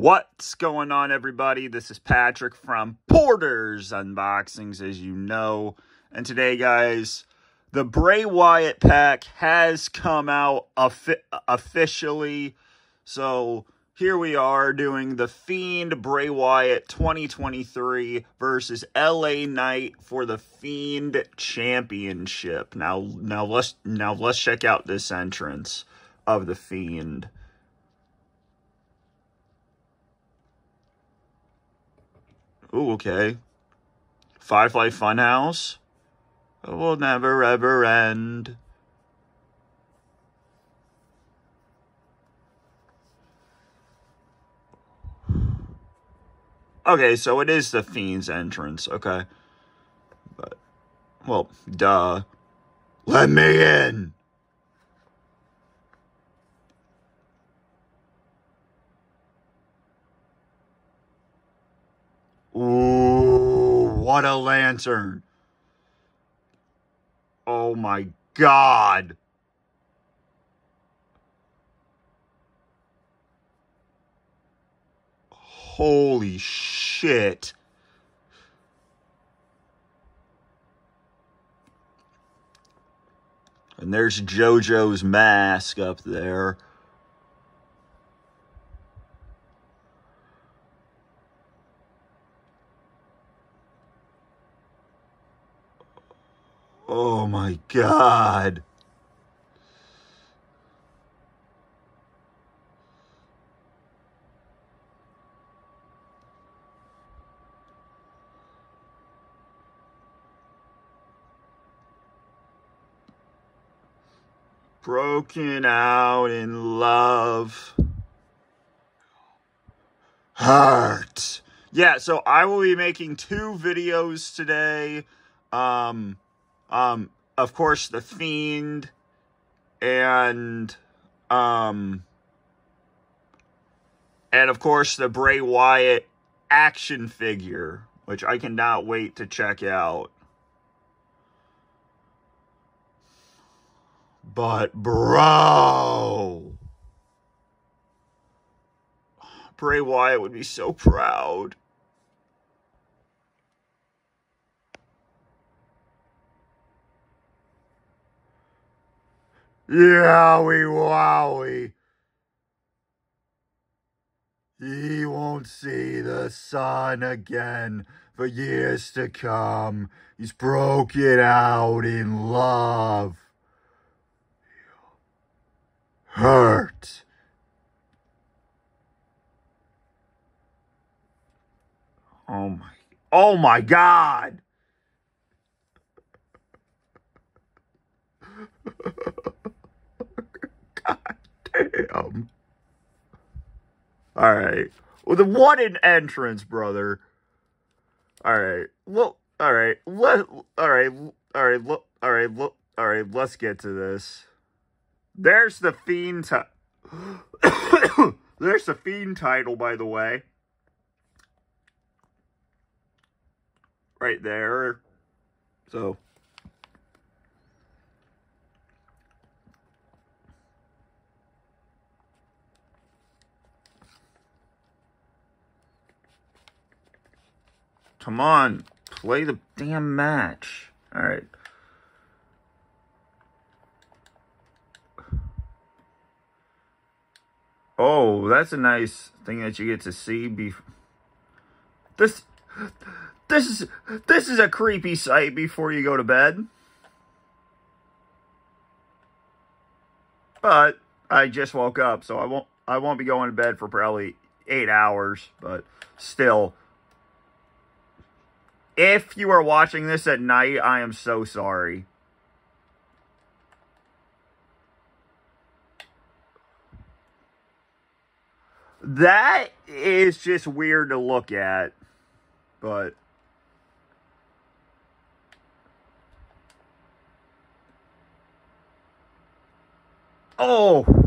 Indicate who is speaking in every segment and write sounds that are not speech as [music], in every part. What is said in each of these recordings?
Speaker 1: What's going on, everybody? This is Patrick from Porter's Unboxings, as you know. And today, guys, the Bray Wyatt pack has come out officially. So here we are doing the Fiend Bray Wyatt 2023 versus LA Knight for the Fiend Championship. Now, now let's now let's check out this entrance of the Fiend. Ooh, okay. Firefly Funhouse. It will never ever end. Okay, so it is the Fiend's entrance, okay. But, well, duh. Let me in! Ooh, what a lantern. Oh my god. Holy shit. And there's JoJo's mask up there. Oh my God. Broken out in love. Heart. Yeah, so I will be making two videos today. Um, um, of course, The Fiend and, um, and of course, the Bray Wyatt action figure, which I cannot wait to check out. But, bro, Bray Wyatt would be so proud. Yowie wowie. He won't see the sun again for years to come. He's broken out in love. Hurt. Oh my, oh my God. [laughs] [laughs] Damn. All right. Well, the what an entrance, brother. All right. Look. All right. Let. All right. All right. Look. All right. Look. All right. Let's get to this. There's the fiend. [coughs] There's the fiend title, by the way. Right there. So. Come on, play the damn match. All right. Oh, that's a nice thing that you get to see. Be this, this is this is a creepy sight before you go to bed. But I just woke up, so I won't I won't be going to bed for probably eight hours. But still, if you are watching this at night, I am so sorry. That is just weird to look at, but... Oh!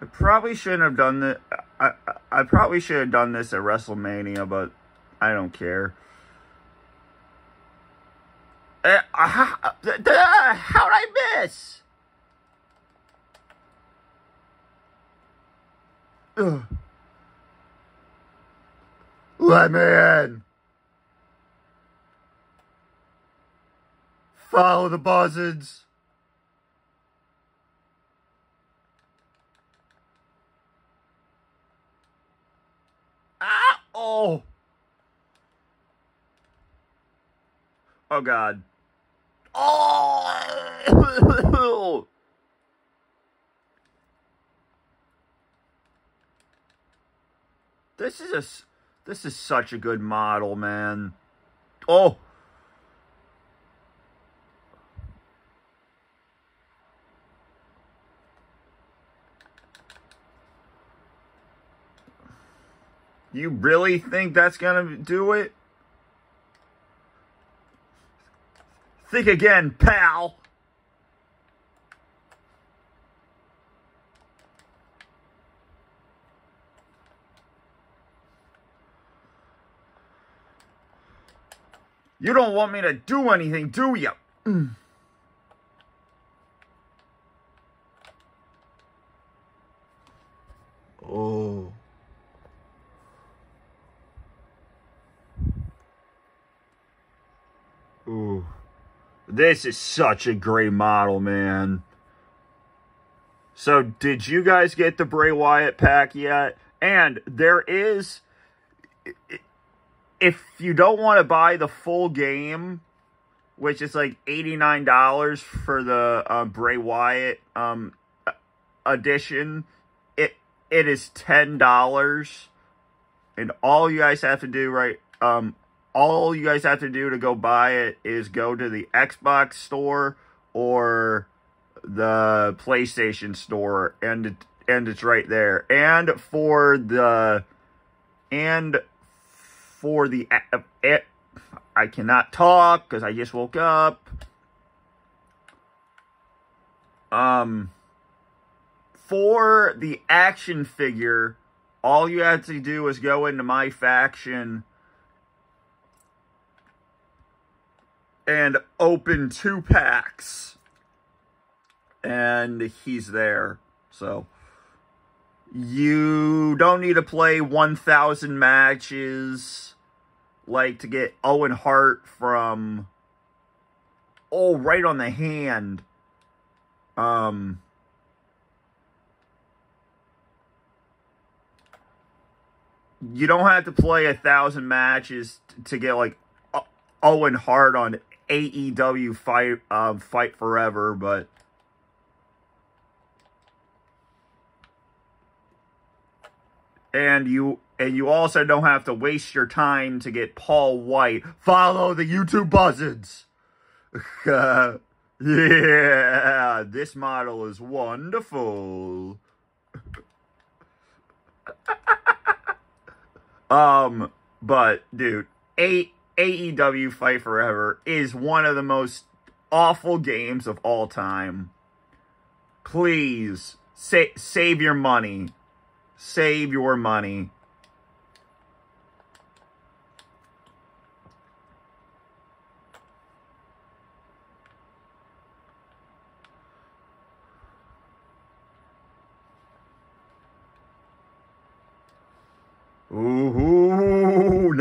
Speaker 1: I probably shouldn't have done this. I, I, probably should have done this at WrestleMania, but I don't care. Eh, how'd I miss? Let me in. Follow the buzzards. Oh! Oh, God. Oh! [laughs] this is a, this is such a good model, man. Oh! You really think that's going to do it? Think again, pal. You don't want me to do anything, do you? [clears throat] This is such a great model, man. So, did you guys get the Bray Wyatt pack yet? And there is, if you don't want to buy the full game, which is like $89 for the uh, Bray Wyatt um, edition, it it is $10. And all you guys have to do, right, um, all you guys have to do to go buy it is go to the Xbox store or the PlayStation store and and it's right there. And for the and for the it, I cannot talk cuz I just woke up. Um for the action figure, all you have to do is go into my faction and open two packs. And he's there. So you don't need to play 1,000 matches like to get Owen Hart from oh right on the hand. Um you don't have to play a thousand matches to get like Owen Hart on AEW fight um, fight forever, but and you and you also don't have to waste your time to get Paul White. Follow the YouTube buzzards. [laughs] yeah, this model is wonderful. [laughs] um, but dude, eight AEW Fight Forever is one of the most awful games of all time. Please, sa save your money. Save your money.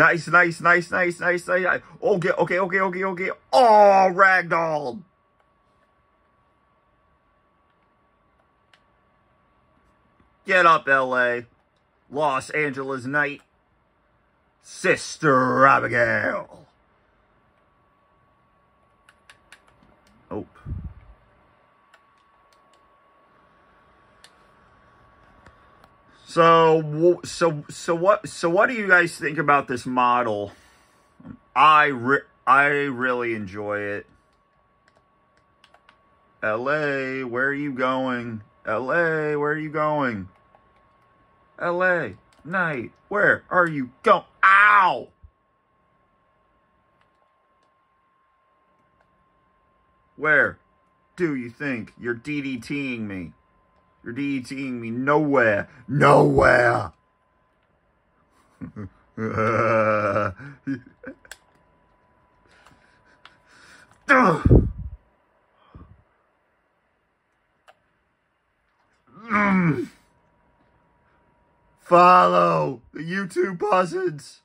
Speaker 1: Nice, nice, nice, nice, nice, nice. Okay, okay, okay, okay, okay. Oh, ragdoll. Get up, L.A. Los Angeles Night. Sister Abigail. Oh. So, so, so what, so what do you guys think about this model? I, re I really enjoy it. LA, where are you going? LA, where are you going? LA, Knight, where are you going? Ow! Where do you think you're DDTing me? You're DDTing me nowhere. Nowhere. [laughs] Follow the YouTube buzzards.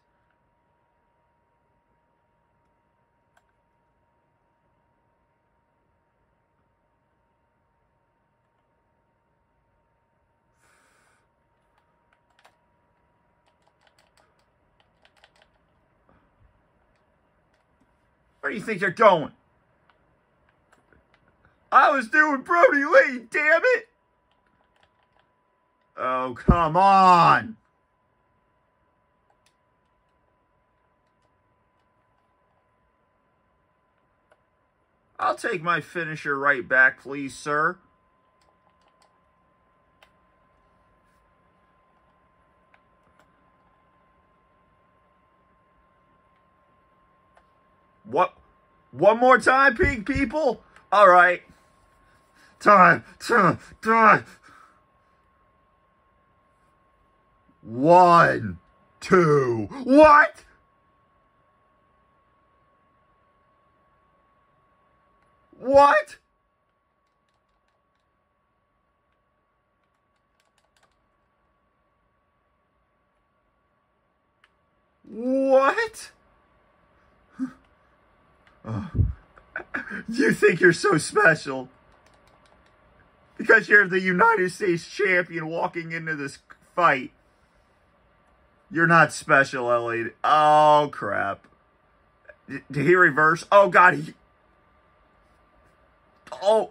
Speaker 1: Where do you think you're going? I was doing Brodie Lee, damn it! Oh, come on! I'll take my finisher right back, please, sir. What? One more time, pig people? All right. Time, time, time. One, two, what? What? What? Oh. You think you're so special because you're the United States champion walking into this fight. You're not special, Ellie. Oh, crap. Did he reverse? Oh, God. He... Oh.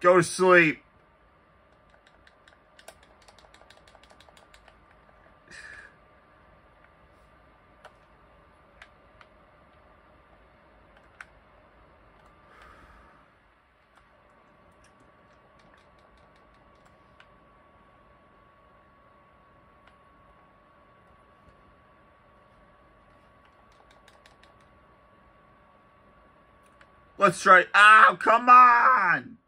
Speaker 1: Go to sleep. Let's try. Oh, come on!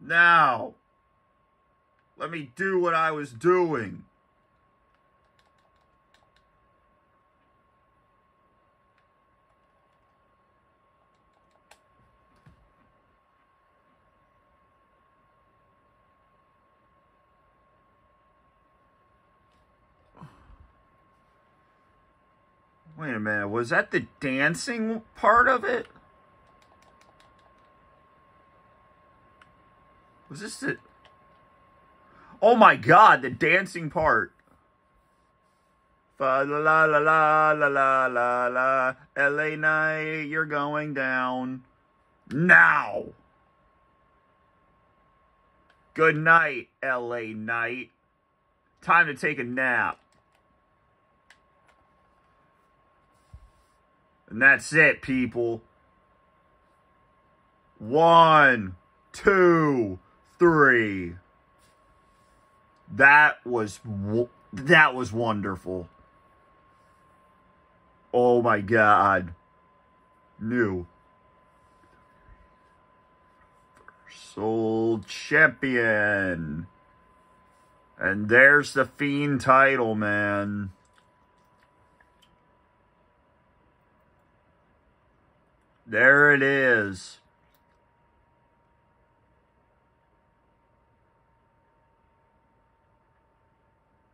Speaker 1: Now, let me do what I was doing. Wait a minute, was that the dancing part of it? Was this the... Oh my god, the dancing part. La la la la la la la la LA Knight, you're going down. Now! Good night, LA Knight. Time to take a nap. And that's it, people. One, two, three. That was that was wonderful. Oh my god. New. Soul champion. And there's the Fiend title, man. There it is.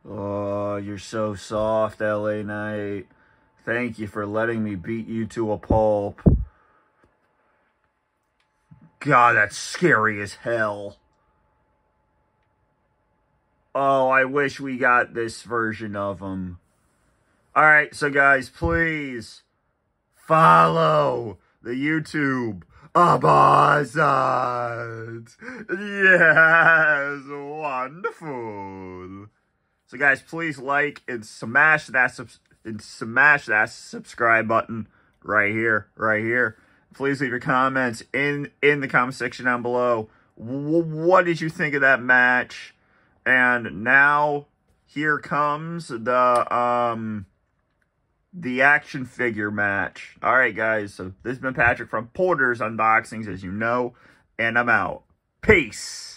Speaker 1: Oh, you're so soft, LA Knight. Thank you for letting me beat you to a pulp. God, that's scary as hell. Oh, I wish we got this version of him. Alright, so guys, please follow the YouTube Abazad. Yes, wonderful. So guys, please like and smash that sub and smash that subscribe button right here, right here. Please leave your comments in in the comment section down below. W what did you think of that match? And now here comes the um the action figure match. All right, guys. So this has been Patrick from Porter's Unboxings, as you know, and I'm out. Peace.